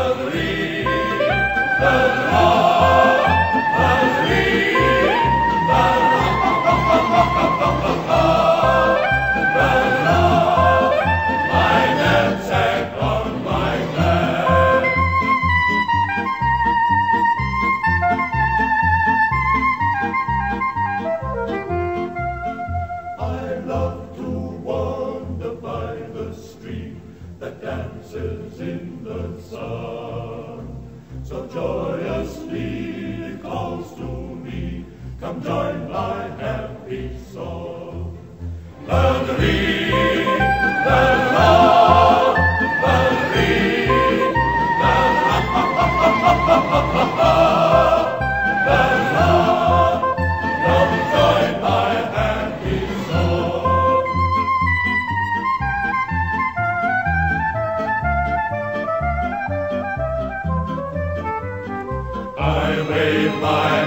Padre. in the sun. So joyously it calls to me, come join my happy song. Land made by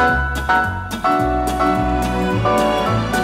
Thank you.